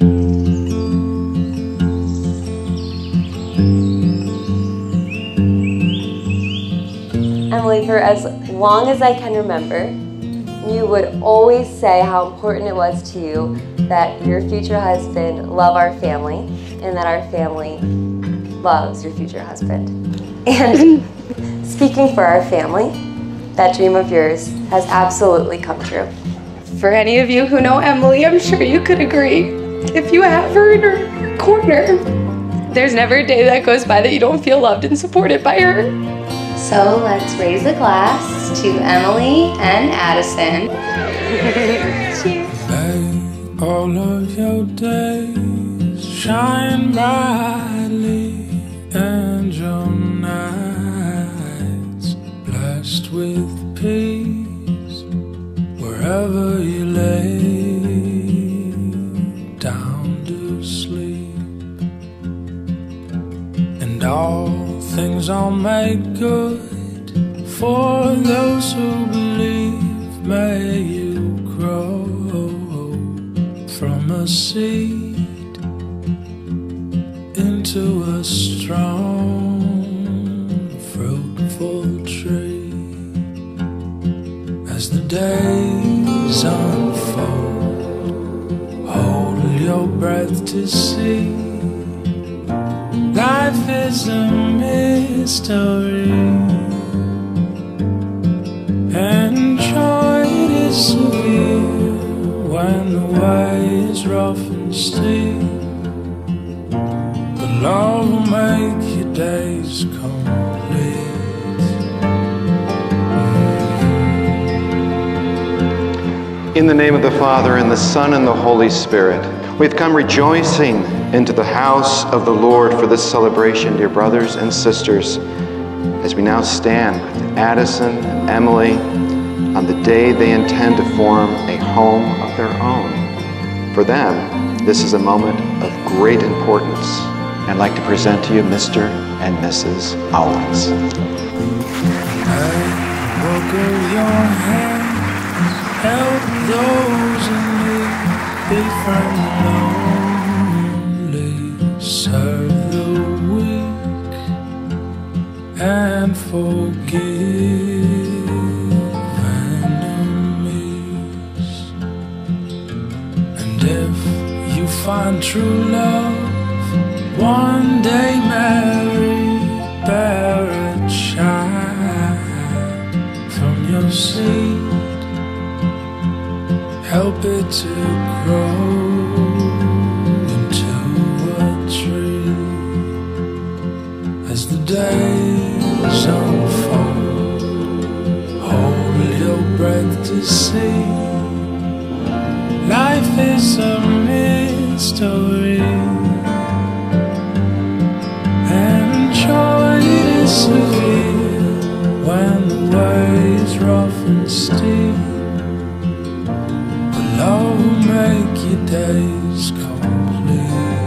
Emily, for as long as I can remember, you would always say how important it was to you that your future husband love our family and that our family loves your future husband. And speaking for our family, that dream of yours has absolutely come true. For any of you who know Emily, I'm sure you could agree. If you have her in her corner, there's never a day that goes by that you don't feel loved and supported by her. So let's raise a glass to Emily and Addison. Cheers. May all of your days shine brightly and your nights blessed with peace wherever you lay And all things are made good for those who believe. May you grow from a seed into a strong, fruitful tree. As the days unfold, hold your breath to see. Is a mystery, and joy is severe when the way is rough and steep. But love will make your days complete. In the name of the Father, and the Son, and the Holy Spirit, we've come rejoicing into the house of the Lord for this celebration, dear brothers and sisters, as we now stand with Addison and Emily on the day they intend to form a home of their own. For them, this is a moment of great importance. I'd like to present to you Mr. and Mrs. Owens. Forgive enemies. And if you find true love, one day marry, bear a child from your seed. Help it to grow Life is a mystery. And joy is severe when the way is rough and steep. But love will make your days complete.